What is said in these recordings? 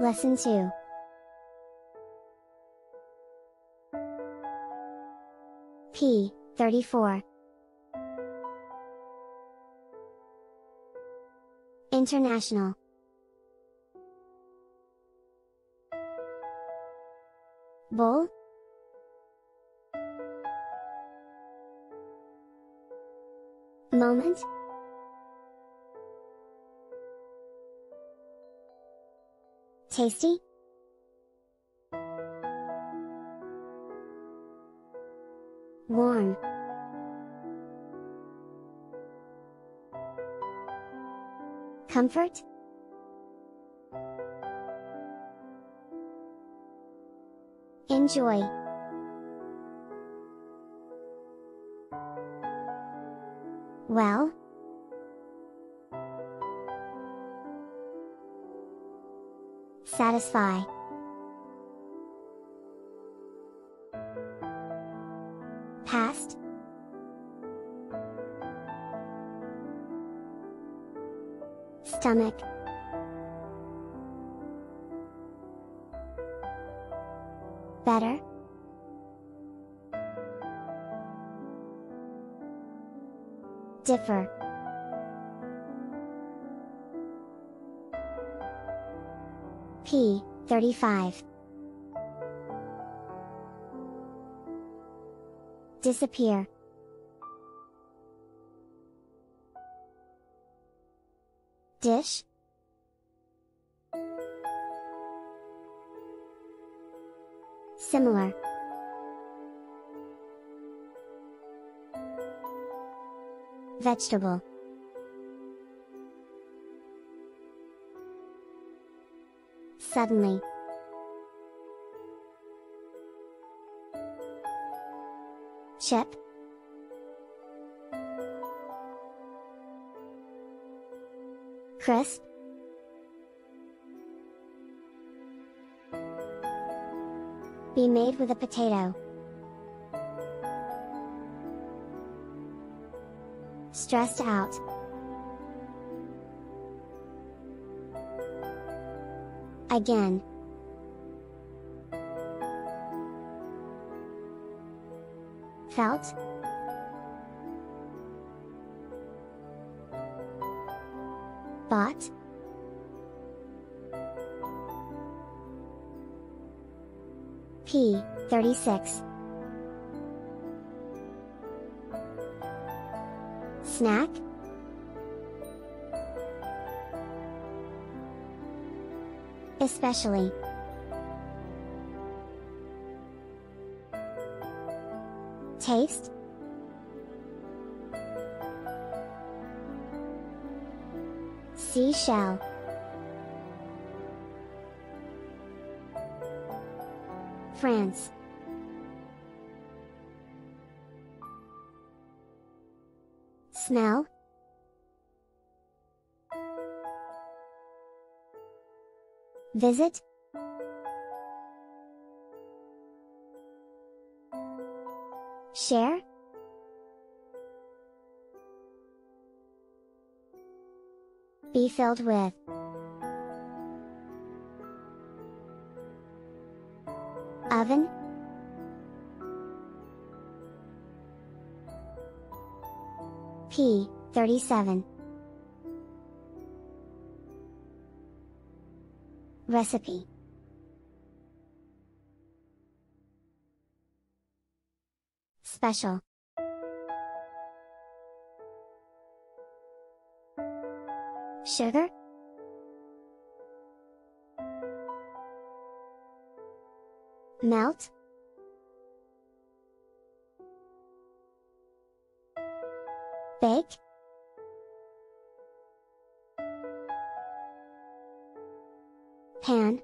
Lesson 2 P 34 International. Bowl. Moment Tasty? Warm. Comfort? Enjoy. Well Satisfy. Past. Stomach. Better. Differ P 35 Disappear. Dish. Similar. Vegetable Suddenly Chip Crisp Be made with a potato. Stressed out. Again. Felt? Bought? P 36 Snack? Especially. Taste? Seashell. France. Smell? Visit Share Be filled with Oven P37 Recipe Special Sugar? Melt? Pan?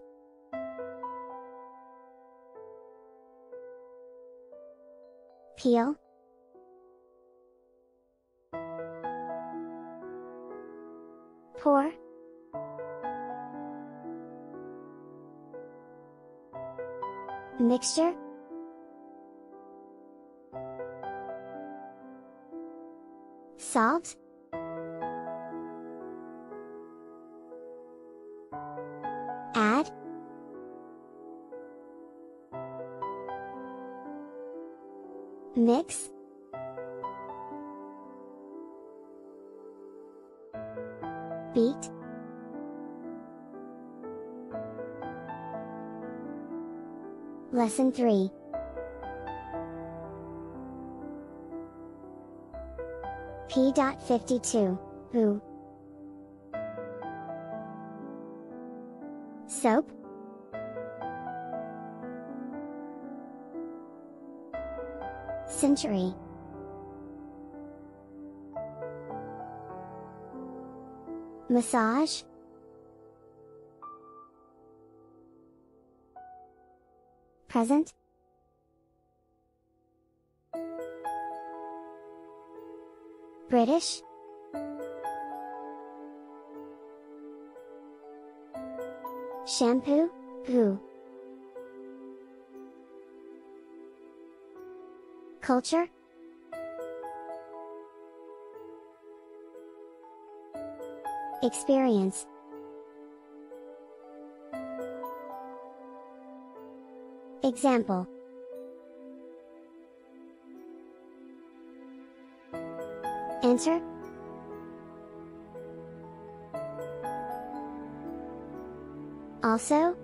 Peel? Pour? Mixture? Salt? Mix. Beat. Lesson 3 P.52 Who Soap Century. Massage? Present? British? Shampoo, who Culture? Experience. Example. Answer. Also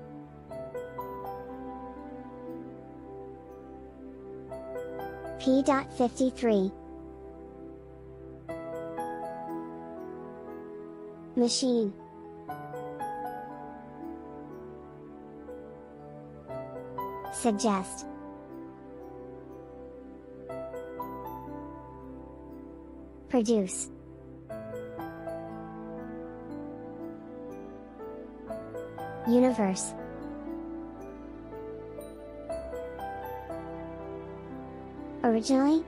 P.53 Machine. Suggest. Produce. Universe Originally?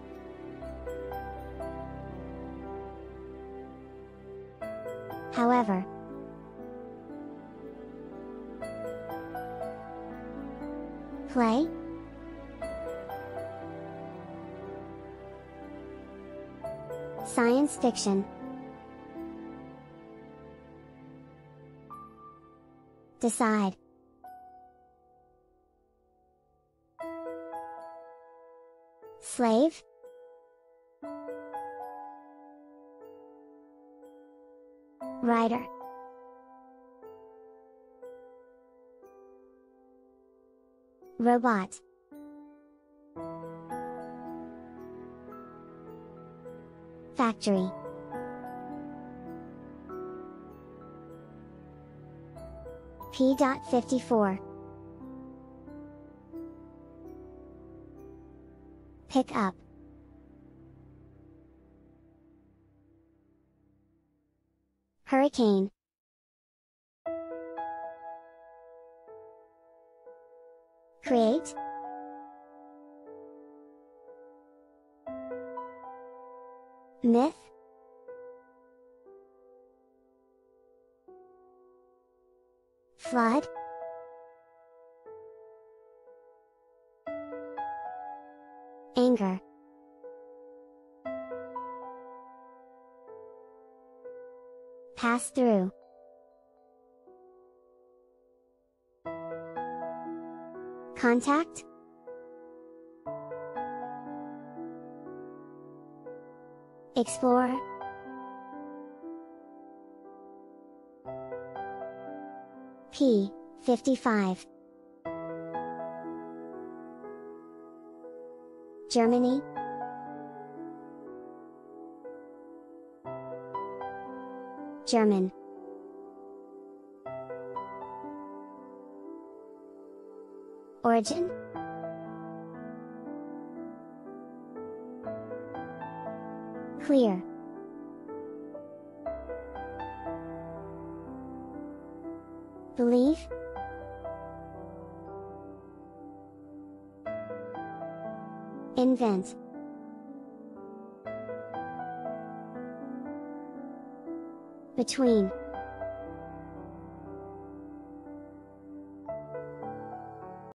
However Play? Science fiction? Decide Slave? Writer. Robot. Factory. P.54 Pick up. Hurricane. Create. Myth. Flood Anger. Pass through. Contact. Explore. P. 55 Germany? German. Origin? Clear. Believe Invent. Between